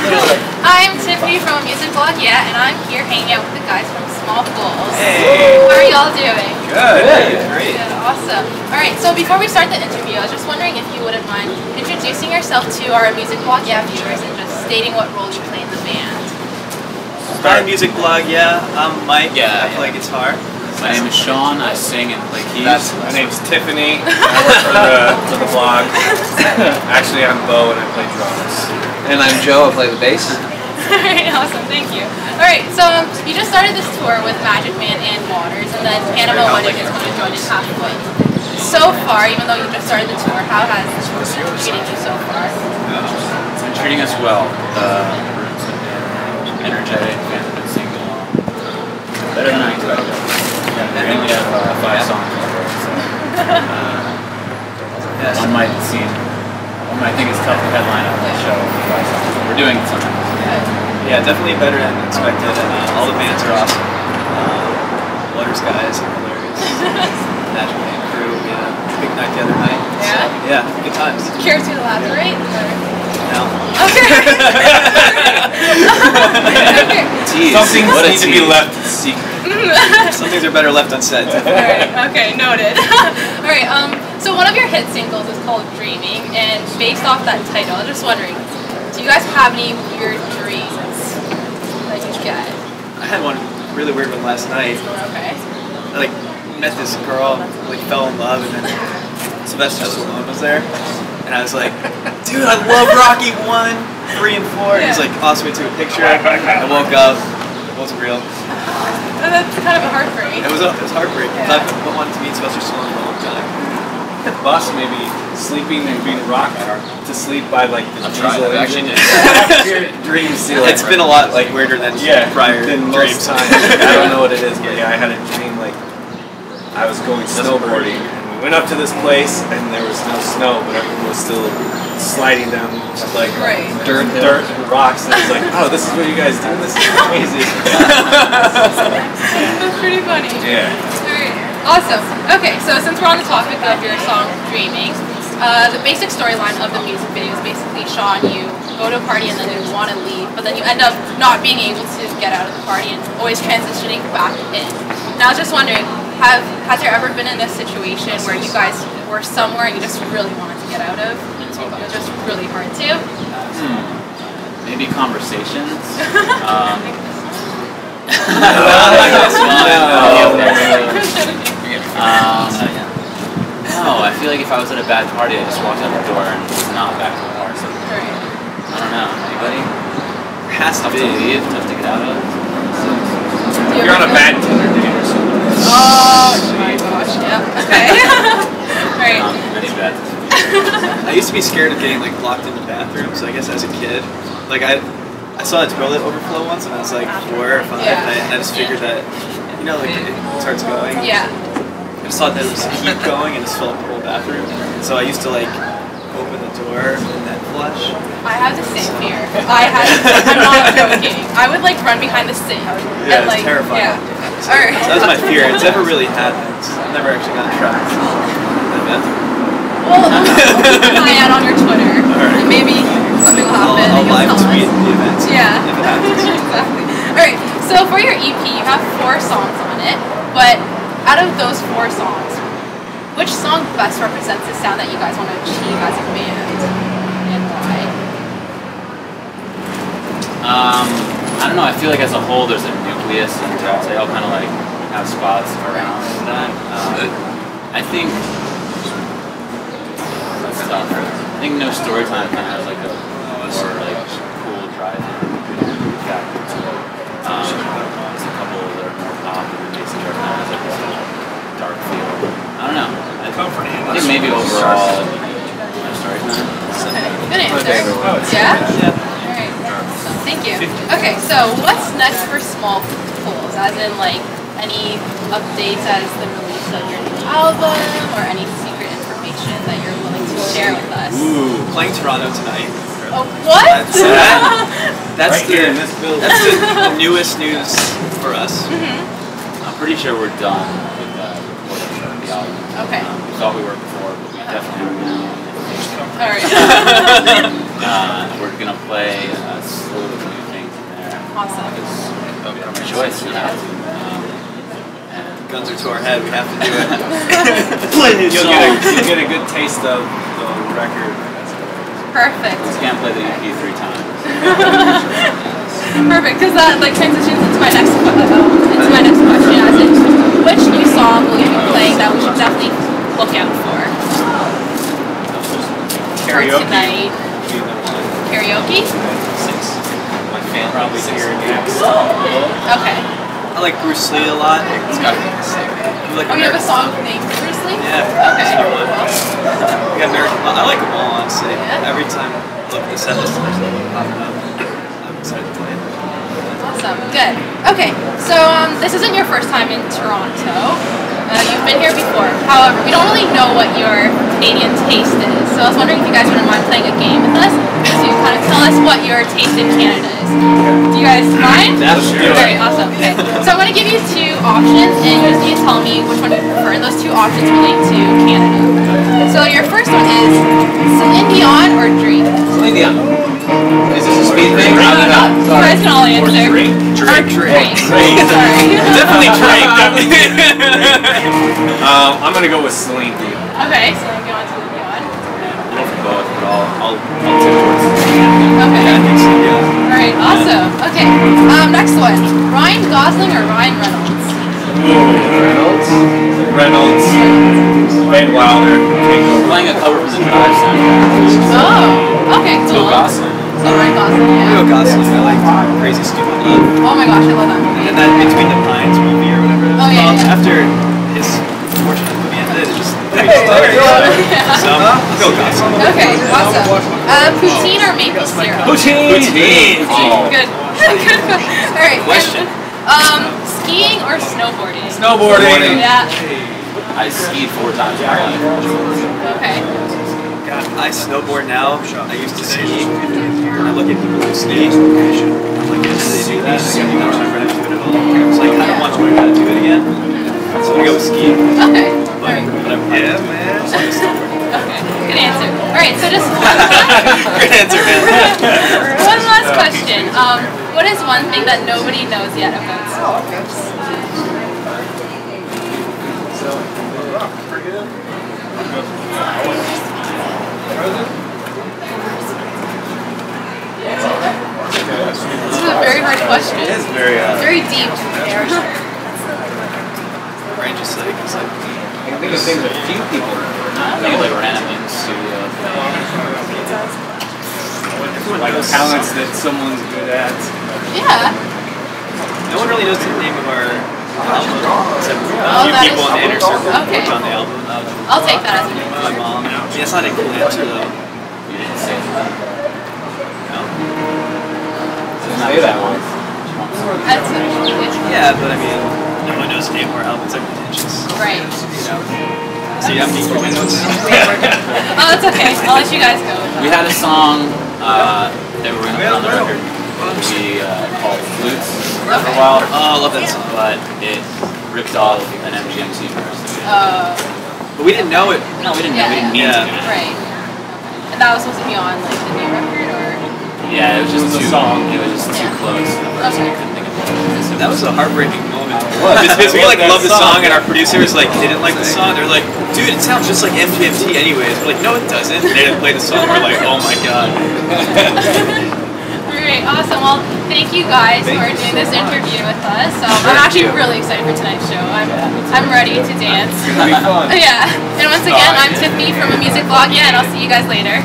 I'm Tiffany from a music blog, yeah, and I'm here hanging out with the guys from Small Fools. Hey. How are y'all doing? Good. Good. Great. Good, awesome. Alright, so before we start the interview, I was just wondering if you wouldn't mind introducing yourself to our music blog, yeah, viewers and just stating what role you play in the band. My music blog, yeah. I'm Mike. Yeah, I play guitar. My name is Sean. I sing and play keys. That's, my name's Tiffany. I work for the, for the blog. Actually, I'm Bo and I play drums. And I'm Joe, I play the bass. Alright, awesome, thank you. Alright, so um, you just started this tour with Magic Man and Waters, and then Panama Wedding is going to join in halfway. So far, even though you just started the tour, how has the tour been treating you so far? It's been treating us well. The rooms energetic. Fans have been singing along. Better than I expected. We only have uh, five songs. So, uh, Yes. one might seem, one might think it's tough to headline on a show with five songs. but We're doing something. Yeah, definitely better than expected, and uh, all the bands are awesome. Uh, Waters guys are hilarious. Magic Man crew, yeah. Big night the other night. So, Yeah? yeah, good times. Care to elaborate? Or? Now, Okay. okay. Tease. Some things What a need to be left secret. some things are better left unsaid. Alright, okay, noted. Alright, um, so one of your hit singles is called Dreaming, and based off that title, I was just wondering, do you guys have any weird dreams that you get? I had one really weird one last night. Okay. I like met this girl, like fell in love, and then Sylvester Stallone was there, and I was like, dude, I love Rocky one, three, and four. And he's Yeah. like, awesome, we took a picture. I woke up, it wasn't real. And that's kind of a heartbreak. It was it was heartbreaking. Yeah. I've been wanting to meet Sylvester Stallone for a long time. Bus maybe sleeping and being rocked to sleep by like the I've diesel I've actually engine. Dreams see like It's been a lot like weirder than yeah prior than dreams. most times. I don't know what it is, but yeah, I had a dream like I was going snowboarding and we went up to this place and there was no snow, but everyone was still sliding down like Right. dirt, dirt and rocks. And I was like, oh, this is what you guys do. This is amazing. That's pretty funny. yeah. Alright, awesome. Okay, so since we're on the topic of your song Dreaming, uh, the basic storyline of the music video is basically Sean, you go to a party and then you want to leave, but then you end up not being able to get out of the party and always transitioning back in. Now I was just wondering, have has there ever been in this situation where you guys were somewhere and you just really wanted to get out of, but it was just really hard to? Maybe conversations. Um, Um, no, I feel like if I was at a bad party, I just walked out the door and was not back to the bar. So Alright. I don't know. Anybody? Has to Tough to be. leave, tough to get out of. Do you You're on a bad Tinder date or something. Oh my gosh, yeah. Okay. Alright. Um, bad. I used to be scared of getting like locked in the bathroom. So I guess as a kid, like I, I saw a toilet overflow once, and I was like four or five, Yeah. and I, and I just figured that, you know, like it starts going. Yeah. I just thought that it was keep going and just fill up the whole bathroom. So I used to like open the door and then flush. I have the same fear. I had. I'm not joking. I would like run behind the sink. Yeah, and, it's like, terrifying. Yeah. So Alright. that was my fear. It's never really happened. I've never actually gotten trapped in the bathroom. Well, I'll keep an eye out on your Twitter. Alright. And maybe something will I'll, happen. I'll and you'll live tell tweet us. the event Yeah. it exactly. Alright. So for your EP, you have four songs on it, but out of those four songs, which song best represents the sound that you guys want to achieve as a band, and why? Um, I don't know. I feel like as a whole, there's a nucleus, and they all kind of like have spots around that. Um, I think that's tough. I think No Story Time kind of has like a more like cool drive-in factor to it. Um, there's a couple that are more pop, and Mason Jar kind of has like this dark feel. I don't know. I I think maybe overall, No Story Time. Good answer. Yeah? Alright. So, thank you. Okay, so what's next for Small Fools? As in, like, any updates as the release of your new album or any secret information that you're willing to share with us? Ooh, playing Toronto tonight. Oh, what? That's that. That's Right here in the this that's the, the newest news for us. I'm pretty sure we're done with the recording of the album. Okay. Um, we thought we were before, but we definitely are now. Alright. Uh, we're gonna play a slew of new things in there. Awesome. It's of choice. We have to. Um, and Guns are to our head. We have to do it. You'll get, a, you'll get a good taste of the record. Perfect. just can't play the EP three times. Perfect, because that like transitions into my next uh, into my next question. As in, which new song will you be playing that we should definitely look out for for Karaoke. tonight? The. Karaoke. Six. My fan Probably six. here next. Okay. I like Bruce Lee a lot. It's got to be. You like Oh, you have a song named Bruce Lee? Yeah. Okay. that's what I want. We got American. I like them all, honestly. Yeah? Every time I look at the set list, there's something popping up. I'm excited to play it. Awesome. Good. Okay. So um, this isn't your first time in Toronto. Uh, you've been here before. However, we don't really know what your Canadian taste is. So I was wondering if you guys wouldn't mind playing a game with us to kind of tell us what your taste in Canada is. Do you guys mind? Yeah, sure. Very awesome. Okay. So I'm going to give you two options, and you just need to tell me which one you prefer. And those two options relate to Canada. So your first one is Celine Dion or Drake. Celine Dion. Is this a speed thing? No, no, no. You guys can all answer. Drake. Or Drake. Sorry. Definitely Drake. Um, I'm gonna go with Celine Dion. Okay, so you want Celine Dion. Go for both, but I'll I'll, I'll tip towards the Okay. Yeah, I think so. Yeah. Alright, awesome. Okay. Um, next one. Ryan Gosling or Ryan Reynolds? Reynolds. Reynolds. Wayne Wilder. Takeover. Playing a cover for the Drive soundtrack. Oh, okay, Joe cool. Gosling. So Ryan Gosling, Leo yeah. Gosling. I like Crazy Stupid Love. Oh my gosh, I love that movie. And that Between the Pines movie or whatever. Oh, yeah, called, yeah. After his unfortunate Okay, awesome. Uh, poutine or maple syrup? Poutine. Oh. Good. Good question. Alright. Question. Um, skiing or snowboarding? Snowboarding. Yeah. I skied four times in my life. Okay. I snowboard now. I used to ski. And I look at people who ski. I'm like, how do they do that? I never remember how to do it at all. So I kind of want to learn how to do it again. So I go with skiing. Okay. But, Alright. but I'm, yeah, man. So. Okay. Good answer. Alright, so just Great answer, man. one last question. Um, what is one thing that nobody knows yet about sports? This is a very hard question. It's very, uh, Very deep. brain just like, it's like, I think it's things a few people. I think like randomly in the studio. Like talents that someone's good at. Yeah. no one really knows the name of our album. Except a Oh, few that people is- in the inner circle who okay. on the album. I'll take that as a win. My mom. Yeah, it's not a cool answer though. You didn't say that. No? Say that one. That's it's, Yeah, but I mean, no one knows the name of our album. It's like pretentious. right. You know? So you have to use your windows. Oh, that's okay. I'll let you guys go. We had a song uh, that we're gonna put on the record. We uh, called Flutes for a while, Oh, I love that song. but it ripped off an MGMT verse. Uh, But we didn't know it. No, we didn't know. We didn't mean Yeah. to do it. right. And that was supposed to be on like the new record, or Yeah, it was just It was a too song. It was just too close. to the verse, Okay. We couldn't think of it. So That was a heartbreaking moment. was. Because we like love love the song, song. and our producers like didn't like the song. They're like, dude, it sounds just like MGMT anyways. We're like, no, it doesn't. They didn't play the song. We're like, oh my god. Alright, awesome. Well, thank you guys for doing this interview with us. Um, I'm actually really excited for tonight's show. I'm I'm ready to dance. It's gonna be fun. Yeah. And once again, I'm Tiffany from a music blog. Yeah, and I'll see you guys later.